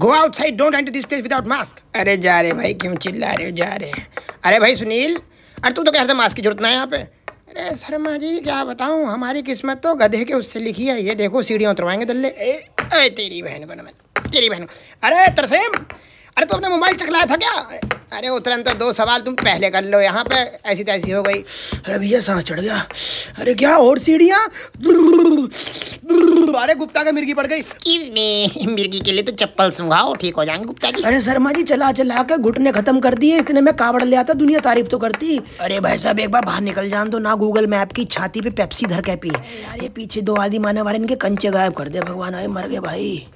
Go outside don't enter this place without mask अरे जा रहे भाई, क्यों चिल्ला रहे हो? जा रहे अरे भाई सुनील, अरे तू तो कह रहा मास्क की ज़रूरत ना है यहाँ पे। अरे शर्मा जी, क्या बताऊँ? हमारी किस्मत तो गधे के उससे लिखी है। ये देखो, सीढ़ियाँ उतरवाएँगे दल्ले। ए तेरी बहन को ना तेरी बहन। अरे तरसेम, अरे तो अपने मोबाइल चकलाया था क्या? अरे उतरन तो दो सवाल तुम पहले कर लो यहाँ पे। ऐसी तैसी हो गई। अरे भैया, सांस चढ़ गया। अरे क्या, और सीढ़ियाँ? अरे गुप्ता का मिर्गी पड़ गई। में मिर्गी के लिए तो चप्पल सुंघाओ ठीक हो जाएँगे गुप्ता जी। अरे शर्मा जी चला चला के घुटने खत्म कर दिए इतने में कावड़ ले आता दुनिया तारीफ़ तो करती। अरे भाई साहब एक बार बाहर निकल जान तो ना गूगल मैप की छाती पे पेप्सी धर के पी। अरे पीछे दो आदि माने वाले इनके कंचे गायब कर दे भगवान आए मर गए भाई।